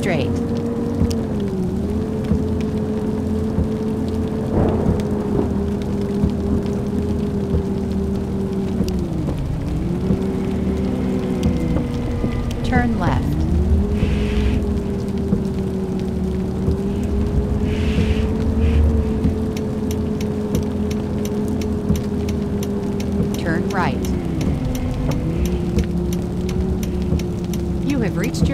Straight. Turn left. Turn right. You have reached your